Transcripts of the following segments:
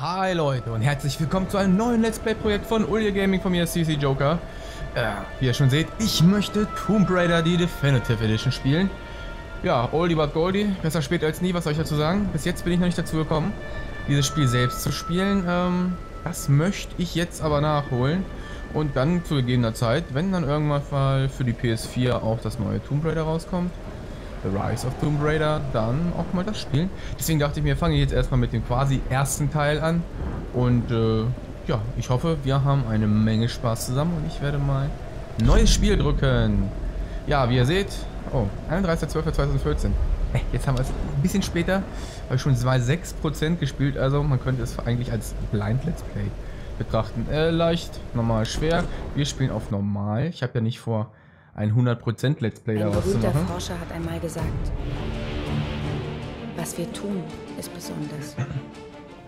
Hi Leute und herzlich willkommen zu einem neuen Let's Play Projekt von Ulje Gaming von mir, CC Joker. Äh, wie ihr schon seht, ich möchte Tomb Raider die Definitive Edition spielen. Ja, Oldie but Goldie, besser spät als nie, was soll ich dazu sagen? Bis jetzt bin ich noch nicht dazu gekommen, dieses Spiel selbst zu spielen. Ähm, das möchte ich jetzt aber nachholen und dann zu gegebener Zeit, wenn dann irgendwann mal für die PS4 auch das neue Tomb Raider rauskommt, The Rise of Tomb Raider, dann auch mal das spielen. Deswegen dachte ich mir, fange ich jetzt erstmal mit dem quasi ersten Teil an. Und äh, ja, ich hoffe, wir haben eine Menge Spaß zusammen und ich werde mal neues Spiel drücken. Ja, wie ihr seht, oh, 31.12.2014. Äh, jetzt haben wir es ein bisschen später, habe ich schon mal 6% gespielt, also man könnte es eigentlich als Blind Let's Play betrachten. Äh, leicht, normal, schwer. Wir spielen auf normal. Ich habe ja nicht vor, ein 100% Let's Play daraus zu machen. Ein Forscher hat einmal gesagt, was wir tun, ist besonders.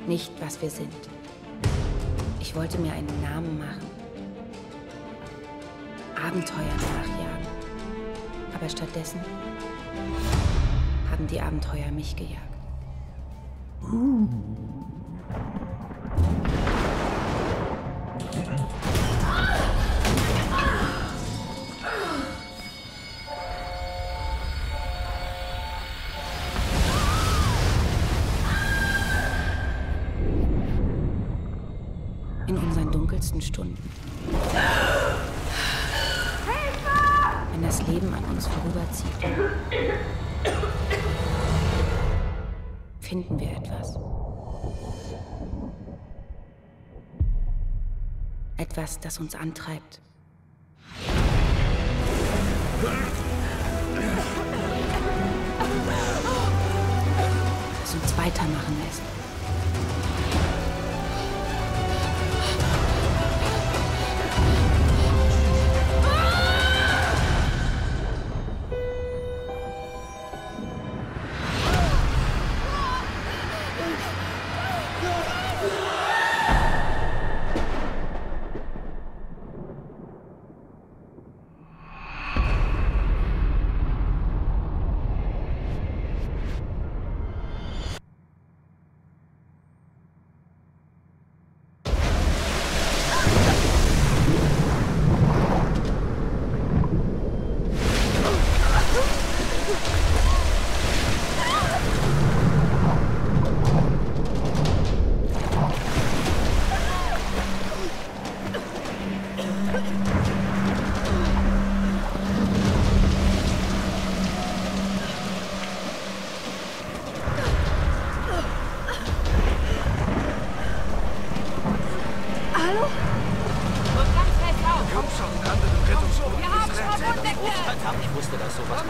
Nicht, was wir sind. Ich wollte mir einen Namen machen. Abenteuer nachjagen. Aber stattdessen haben die Abenteuer mich gejagt. Uh. Dunkelsten Stunden. Wenn das Leben an uns vorüberzieht, finden wir etwas. Etwas, das uns antreibt. Das uns weitermachen lässt.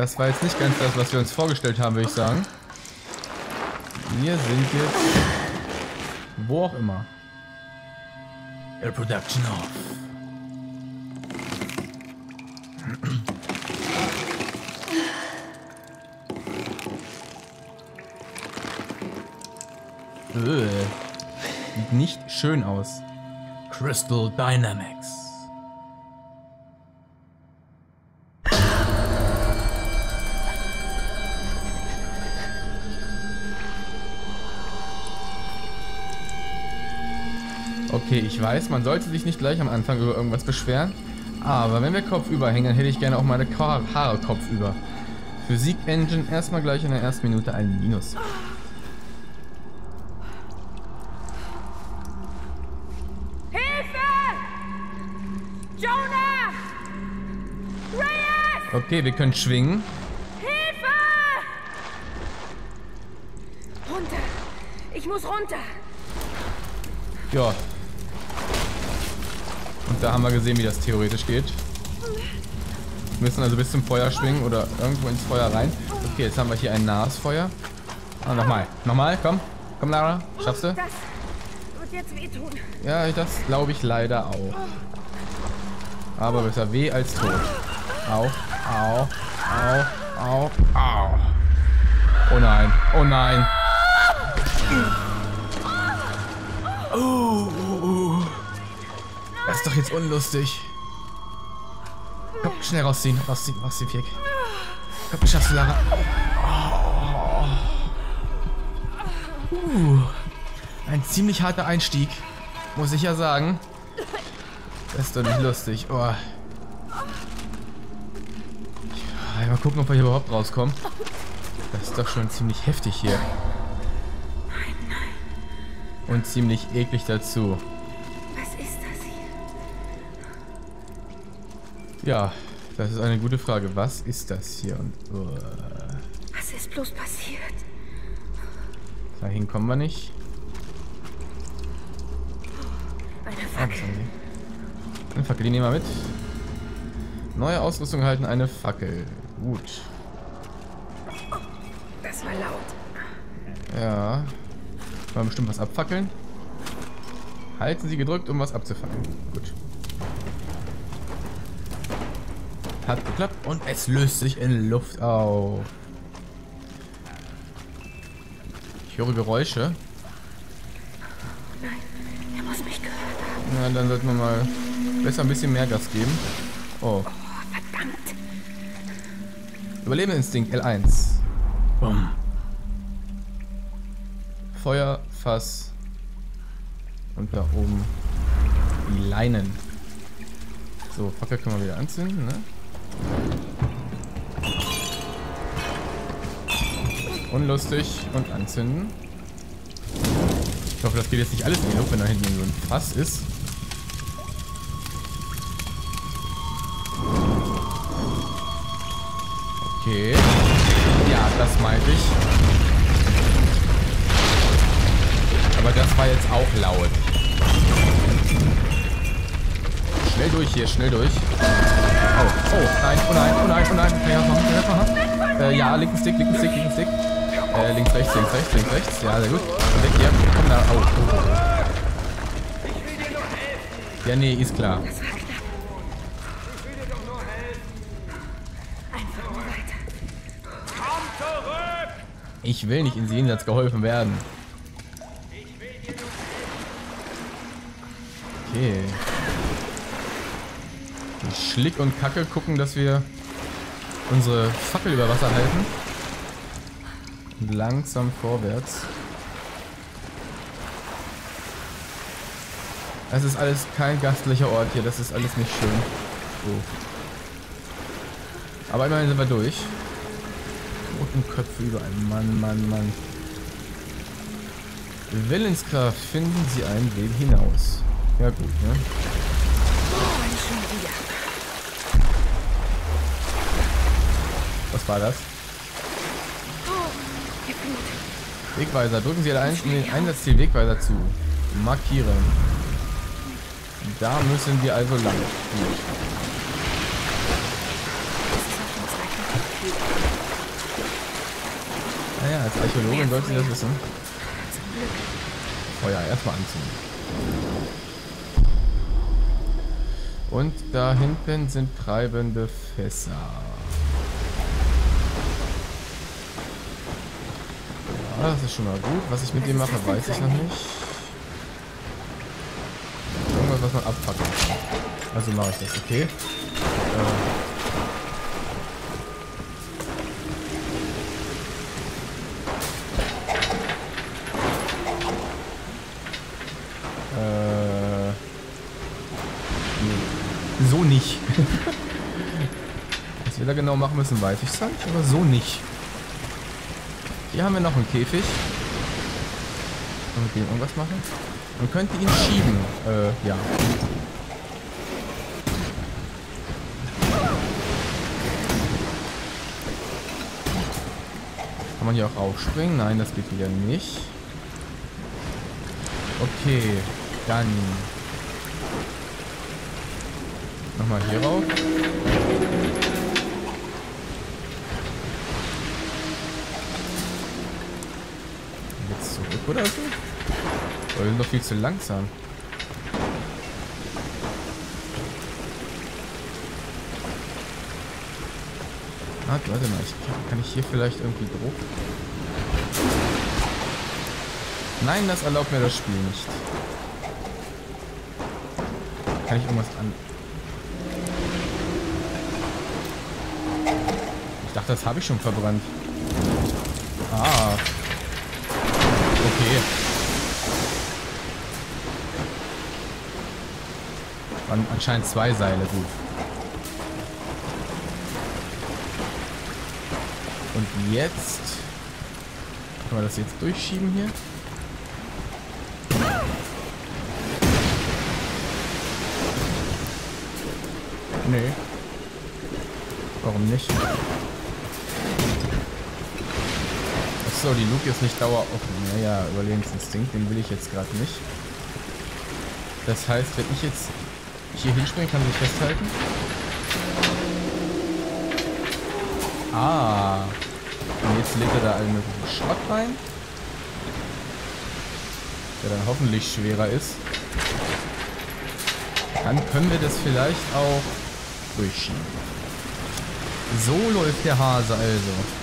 Das war jetzt nicht ganz das, was wir uns vorgestellt haben, würde ich sagen. Wir sind jetzt... Wo auch immer. A production of. Öh. Sieht nicht schön aus. Crystal Dynamics. Okay, ich weiß, man sollte sich nicht gleich am Anfang über irgendwas beschweren. Aber wenn wir kopfüber hängen, hätte ich gerne auch meine Haare kopfüber. Physik Engine erstmal gleich in der ersten Minute ein Minus. Okay, wir können schwingen. Hilfe! Runter! Ich muss runter! Ja. Da haben wir gesehen, wie das theoretisch geht. Wir müssen also bis zum Feuer schwingen oder irgendwo ins Feuer rein. Okay, jetzt haben wir hier ein nahes Feuer. Ah, nochmal. Nochmal, komm. Komm, Lara. Schaffst du? Das, wird jetzt wehtun. Ja, das glaube ich leider auch. Aber besser weh als tot. Au, au, au, au, au. Oh nein, oh nein. Oh, oh, oh. Ist doch jetzt unlustig. Komm, schnell rausziehen, rausziehen, rausziehen, Vieck. Komm, schaffst du, Lara. Oh. Uh. Ein ziemlich harter Einstieg, muss ich ja sagen. Das ist doch nicht lustig. Oh. Ja, mal gucken, ob wir hier überhaupt rauskommen. Das ist doch schon ziemlich heftig hier. Und ziemlich eklig dazu. Ja, das ist eine gute Frage. Was ist das hier? Und, oh. Was ist bloß passiert? Dahin kommen wir nicht. Eine Ah, Fackel. Eine Fackel, die nehmen wir mit. Neue Ausrüstung halten eine Fackel. Gut. Das war laut. Ja. Kann man bestimmt was abfackeln. Halten Sie gedrückt, um was abzufackeln. Gut. Hat geklappt und es löst sich in Luft auf. Ich höre Geräusche. Nein, er muss mich gehört haben. Na, dann sollten wir mal besser ein bisschen mehr Gas geben. Oh. Verdammt. Überlebeninstinkt L1. Bumm. Feuer, Fass. Und da oben die Leinen. So, Fackel können wir wieder anzünden, ne? Unlustig und anzünden. Ich hoffe, das geht jetzt nicht alles in die Luft, wenn da hinten so ein Fass ist. Okay. Ja, das meinte ich. Aber das war jetzt auch laut. Schnell durch hier, schnell durch. Oh, oh, nein, oh nein, oh nein, oh nein. Was machen? Äh, ja, linken Stick, linken Stick, linken Stick. Äh, links, rechts, links, rechts, links, rechts. Ja, sehr gut. Weg hier. Komm da. Oh, oh, oh. Ja, nee, ist klar. Weiter. Ich will nicht ins Jenseits geholfen werden. Okay. Schlick und Kacke gucken, dass wir unsere Fackel über Wasser halten. Langsam vorwärts. Es ist alles kein gastlicher Ort hier, das ist alles nicht schön. So. Aber immerhin sind wir durch. Totenköpfe überall. Mann, Mann, Mann. Willenskraft, finden Sie einen Weg hinaus. Ja gut, ne? Oh. Was war das? Oh, ihr Blut. Wegweiser. Drücken Sie L1 um den Einsatzziel Wegweiser zu. Markieren. Da müssen wir also lang. Zweiten Kopf. Naja, als Archäologin sollte sie das wissen. Oh ja, erstmal anziehen. Und da hinten sind treibende Fässer. Ja, das ist schon mal gut. Was ich mit dem mache, weiß ich noch nicht. Irgendwas, was man abpacken kann. Also mache ich das, okay? Äh, Äh. Nee. So nicht. Was wir da genau machen müssen, weiß ich zwar nicht, aber so nicht. Hier haben wir noch einen Käfig. Können wir mit dem irgendwas machen? Man könnte ihn schieben. Äh, ja. Kann man hier auch aufspringen? Nein, das geht wieder nicht. Okay, dann nochmal hier rauf. Oder so? wir sind doch viel zu langsam. Warte, warte mal, ich, kann ich hier vielleicht irgendwie Druck? Nein, das erlaubt mir das Spiel nicht. Kann ich irgendwas an... Ich dachte, das habe ich schon verbrannt. Ah. Okay. Waren anscheinend zwei Seile, gut. Und jetzt... Können wir das jetzt durchschieben hier? Nee. Warum nicht? Achso, die Luke ist nicht dauer offen. Naja, Überlebensinstinkt, den will ich jetzt gerade nicht. Das heißt, wenn ich jetzt hier hinspringen, kann sich festhalten. Ah. Und jetzt legt er da einen möglichen Schrott rein. Der dann hoffentlich schwerer ist. Dann können wir das vielleicht auch durchschieben. So läuft der Hase also.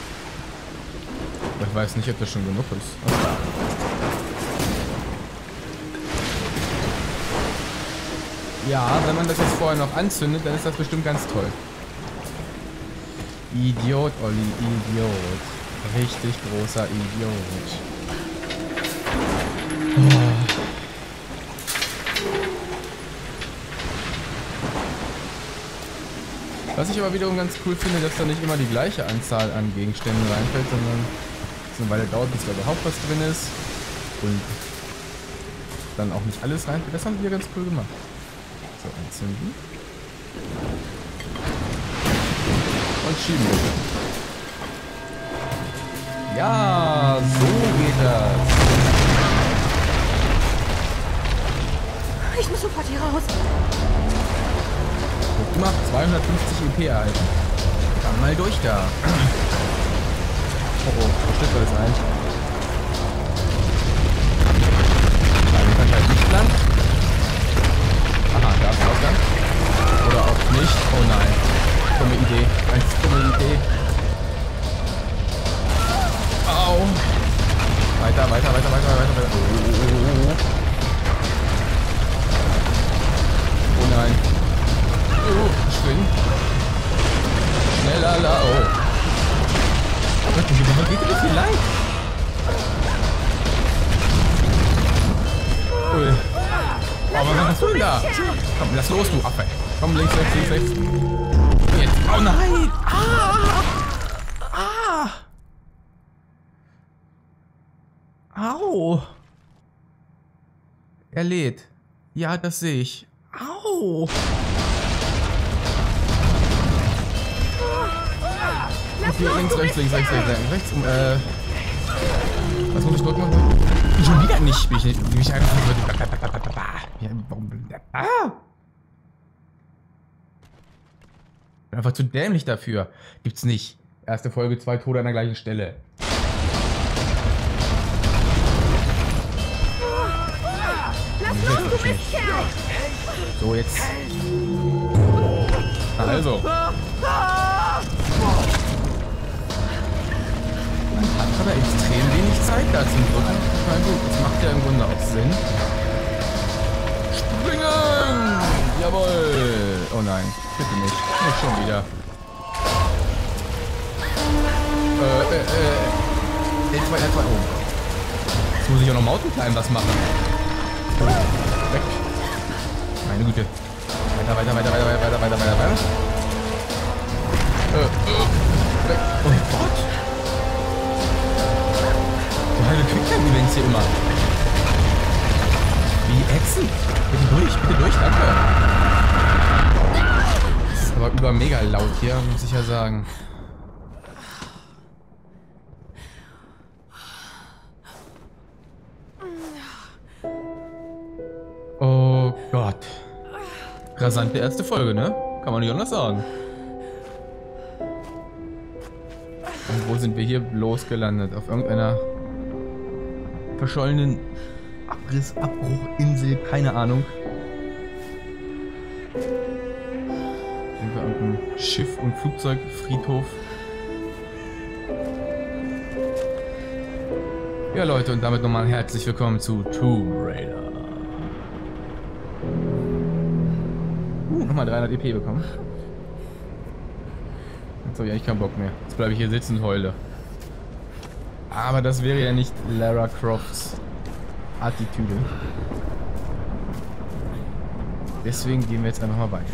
Weiß nicht, ob das schon genug ist. Ja, wenn man das jetzt vorher noch anzündet, dann ist das bestimmt ganz toll. Idiot, Olli, Idiot. Richtig großer Idiot. Was ich aber wiederum ganz cool finde, dass da nicht immer die gleiche Anzahl an Gegenständen reinfällt, sondern eine Weile dauert, bis da überhaupt was drin ist. Und dann auch nicht alles reinfällt. Das haben wir ganz cool gemacht. So, entzünden. Und schieben bitte. Ja, so geht das. Ich muss sofort hier raus. Gut gemacht, 250 EP erhalten. Dann mal durch da. Steht alles ein? Nein, kann halt nicht lang. Aha, da ist Ausgang. Oder auch nicht. Oh nein. Dumme Idee. Eine dumme Idee. Er lädt. Ja, das sehe ich. Au! Okay, links, rechts, links, rechts, rechts, rechts, rechts. Um, äh. Was muss ich drücken? Schon wieder nicht. Bin ich, bin ich einfach ah! Bin einfach zu dämlich dafür. Gibt's nicht. Erste Folge, zwei Tode an der gleichen Stelle. So, jetzt. Also. Man hat aber extrem wenig Zeit da zum Drücken. Na gut, das macht ja im Grunde auch Sinn. Springen! Jawohl! Oh nein, bitte nicht. Nicht schon wieder. Äh, äh, äh. L2, L2, oh. Jetzt muss ich auch noch Mountain Climb was machen. Weg. Meine Güte. Weiter, weiter, weiter, weiter, weiter, weiter, weiter, weiter. Äh, äh. Weg. Oh Gott. So halbe Quicktime-Events hier immer. Wie ätzend. Bitte durch, bitte durch, danke. Ist aber über mega laut hier, muss ich ja sagen. Rasante erste Folge, ne? Kann man nicht anders sagen. Und wo sind wir hier bloß gelandet? Auf irgendeiner verschollenen Abriss, Abbruch, Insel, keine Ahnung. Sind wir irgendein Schiff- und Flugzeugfriedhof. Ja Leute, und damit nochmal herzlich willkommen zu Tomb Raider. Nochmal 300 EP bekommen. Jetzt habe ich eigentlich keinen Bock mehr. Jetzt bleibe ich hier sitzen und heule. Aber das wäre ja nicht Lara Crofts Attitüde. Deswegen gehen wir jetzt einfach mal weiter.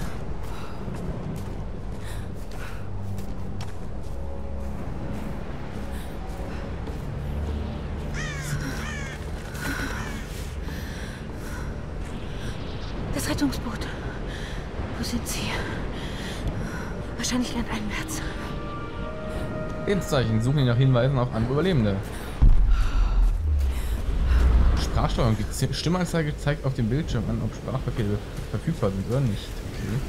Das Rettungsboot. Wo sind sie? Wahrscheinlich landeinwärts. Lebenszeichen. Suchen nach Hinweisen auf andere Überlebende. Sprachsteuerung. Die Stimmanzeige zeigt auf dem Bildschirm an, ob Sprachbefehle verfügbar sind oder nicht. Okay.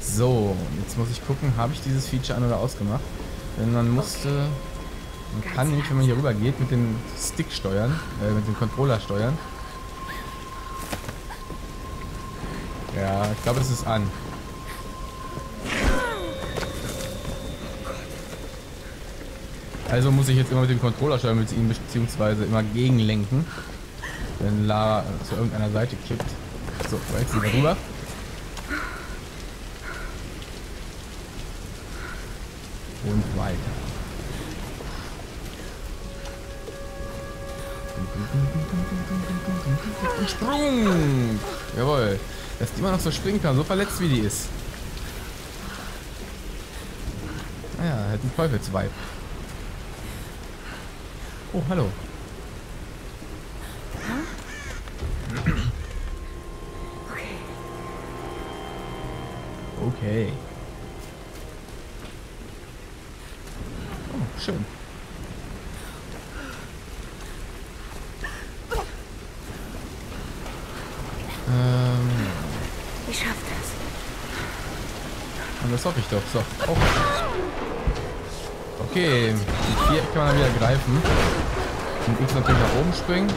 So, jetzt muss ich gucken, habe ich dieses Feature an- oder ausgemacht? Denn man musste... Man kann nämlich, wenn man hier rüber geht, mit dem Stick steuern, äh, mit dem Controller steuern. Ja, ich glaube, es ist an. Also muss ich jetzt immer mit dem Controller steuern mit ihm beziehungsweise immer gegenlenken, wenn Lara zu irgendeiner Seite kippt. So, jetzt wir rüber. Und weiter. Sprung! Jawohl. Dass die immer noch so springen kann, so verletzt wie die ist. Naja, hat einen Teufelsvibe. Oh, hallo. Okay. Oh, schön. Ich schaff das. und das hoffe ich doch. So. Oh. Okay, vier kann man wieder greifen. Und X natürlich nach oben springen.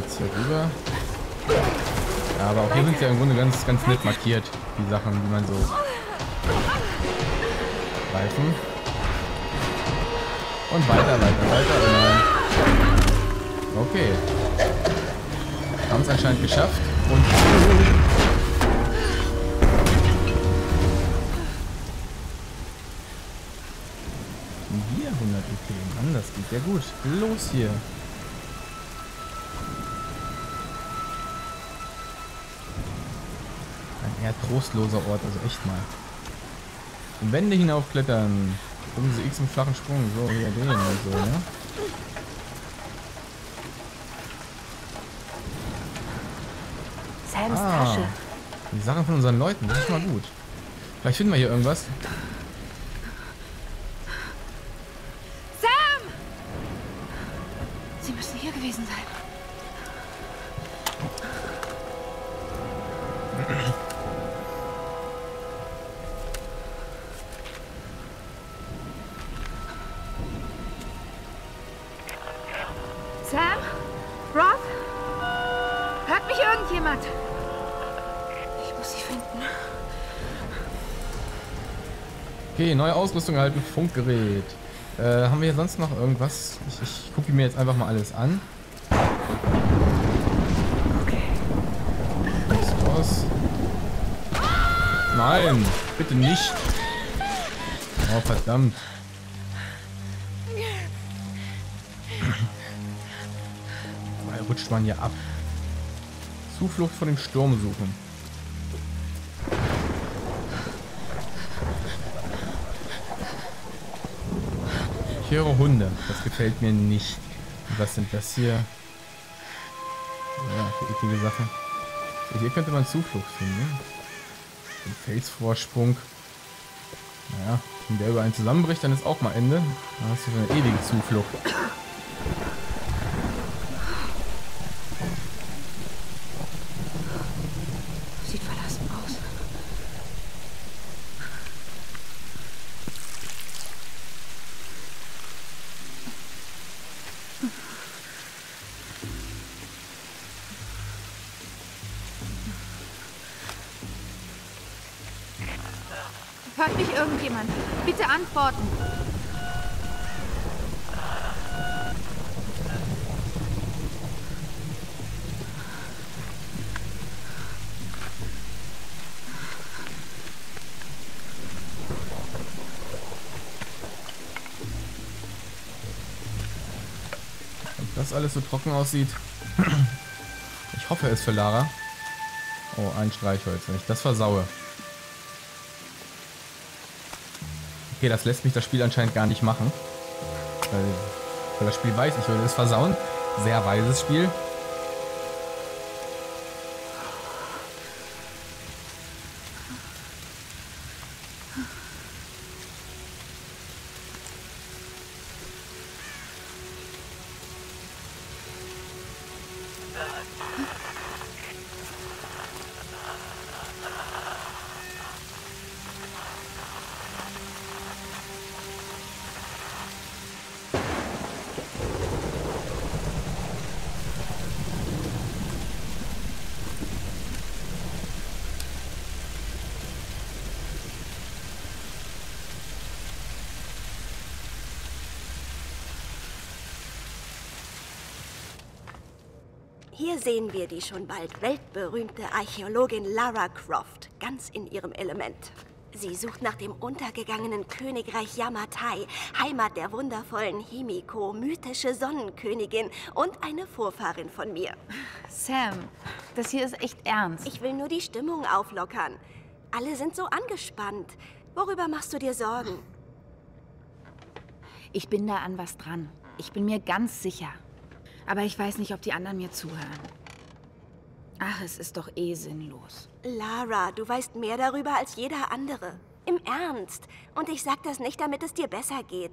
Jetzt hier rüber. Ja, aber auch hier sind ja im Grunde ganz, ganz nett markiert, die Sachen, die man so greifen. Und weiter, weiter, weiter. Nein. Okay. Haben es anscheinend geschafft. Und wir 100 EP. Mann, das geht ja gut. Los hier. Ein eher trostloser Ort, also echt mal. Wände hinaufklettern. Um sie X im flachen Sprung. So, hier den und so, ne? Sams Ah. Tasche. Die Sachen von unseren Leuten, das ist mal gut. Vielleicht finden wir hier irgendwas. Okay, neue Ausrüstung erhalten, Funkgerät. Äh, haben wir hier sonst noch irgendwas? Ich, ich gucke mir jetzt einfach mal alles an. Aus. Nein, bitte nicht. Oh, verdammt. Dabei rutscht man hier ab. Zuflucht vor dem Sturm suchen. Höre Hunde. Das gefällt mir nicht. Was sind das hier? Ja, eklige Sachen. So, hier könnte man Zuflucht finden. Den Felsvorsprung. Naja, wenn der über einen zusammenbricht, dann ist auch mal Ende. Dann hast du eine ewige Zuflucht. Das alles so trocken aussieht. Ich hoffe es für Lara. Oh, ein Streichholz, wenn ich das versaue. Okay, das lässt mich das Spiel anscheinend gar nicht machen. Weil, weil das Spiel weiß, ich würde es versauen. Sehr weises Spiel. Hier sehen wir die schon bald weltberühmte Archäologin Lara Croft, ganz in ihrem Element. Sie sucht nach dem untergegangenen Königreich Yamatai, Heimat der wundervollen Himiko, mythische Sonnenkönigin und eine Vorfahrin von mir. Sam, das hier ist echt ernst. Ich will nur die Stimmung auflockern. Alle sind so angespannt. Worüber machst du dir Sorgen? Ich bin da an was dran. Ich bin mir ganz sicher. Aber ich weiß nicht, ob die anderen mir zuhören. Ach, es ist doch eh sinnlos. Lara, du weißt mehr darüber als jeder andere. Im Ernst. Und ich sag das nicht, damit es dir besser geht.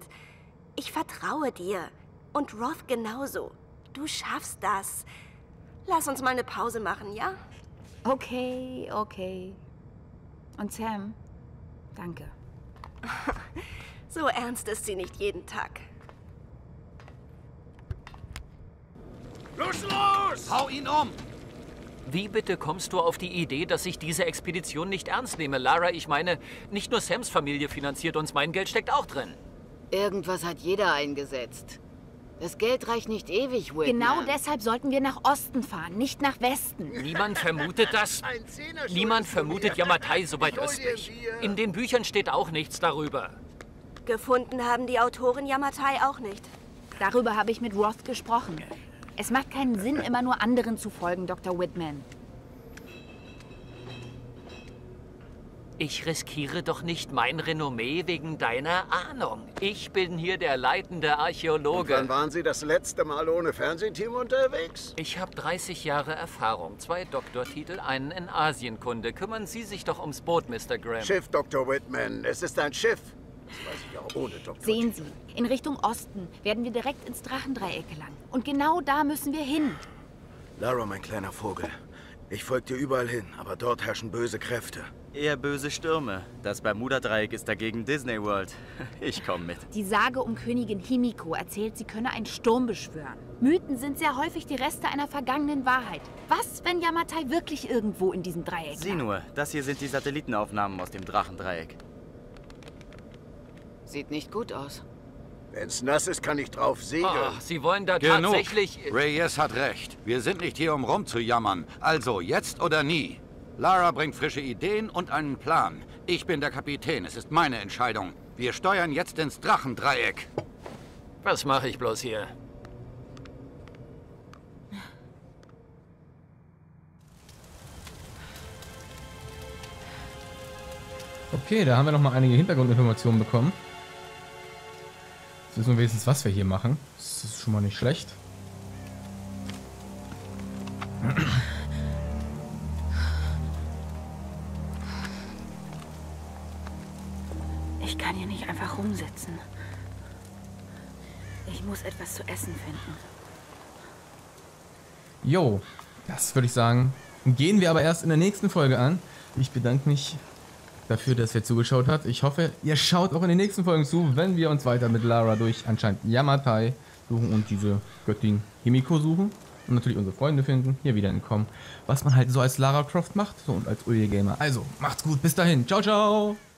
Ich vertraue dir. Und Roth genauso. Du schaffst das. Lass uns mal eine Pause machen, ja? Okay, okay. Und Sam, danke. so ernst ist sie nicht jeden Tag. Los, los! Hau ihn um! Wie bitte kommst du auf die Idee, dass ich diese Expedition nicht ernst nehme? Lara, ich meine, nicht nur Sams Familie finanziert uns, mein Geld steckt auch drin. Irgendwas hat jeder eingesetzt. Das Geld reicht nicht ewig, Whitman. Genau deshalb sollten wir nach Osten fahren, nicht nach Westen. Niemand vermutet das. Niemand vermutet Yamatai so weit östlich. In den Büchern steht auch nichts darüber. Gefunden haben die Autoren Yamatai auch nicht. Darüber habe ich mit Roth gesprochen. Es macht keinen Sinn, immer nur anderen zu folgen, Dr. Whitman. Ich riskiere doch nicht mein Renommee wegen deiner Ahnung. Ich bin hier der leitende Archäologe. Und wann waren Sie das letzte Mal ohne Fernsehteam unterwegs? Ich habe 30 Jahre Erfahrung, zwei Doktortitel, einen in Asienkunde. Kümmern Sie sich doch ums Boot, Mr. Graham. Schiff, Dr. Whitman. Es ist ein Schiff. Das weiß ich auch ohne Doktor. Sehen Sie, in Richtung Osten werden wir direkt ins Drachendreieck gelangen. Und genau da müssen wir hin. Lara, mein kleiner Vogel. Ich folge dir überall hin, aber dort herrschen böse Kräfte. Eher böse Stürme. Das Bermuda-Dreieck ist dagegen Disney World. Ich komme mit. Die Sage um Königin Himiko erzählt, sie könne einen Sturm beschwören. Mythen sind sehr häufig die Reste einer vergangenen Wahrheit. Was, wenn Yamatai wirklich irgendwo in diesem Dreieck Sieh nur, das hier sind die Satellitenaufnahmen aus dem Drachendreieck. Sieht nicht gut aus. Wenn's nass ist, kann ich drauf segeln. Oh, Sie wollen da Genug. tatsächlich... Reyes hat recht. Wir sind nicht hier, um rumzujammern. Also, jetzt oder nie. Lara bringt frische Ideen und einen Plan. Ich bin der Kapitän. Es ist meine Entscheidung. Wir steuern jetzt ins Drachendreieck. Was mache ich bloß hier? Okay, da haben wir noch mal einige Hintergrundinformationen bekommen. Jetzt wissen wir wenigstens, was wir hier machen. Das ist schon mal nicht schlecht. Ich kann hier nicht einfach rumsitzen. Ich muss etwas zu essen finden. Jo, das würde ich sagen. Gehen wir aber erst in der nächsten Folge an. Ich bedanke mich dafür, dass ihr zugeschaut habt. Ich hoffe, ihr schaut auch in den nächsten Folgen zu, wenn wir uns weiter mit Lara durch anscheinend Yamatai suchen und diese Göttin Himiko suchen. Und natürlich unsere Freunde finden, hier wieder entkommen. Was man halt so als Lara Croft macht so und als Ulje Gamer. Also, macht's gut, bis dahin. Ciao, ciao!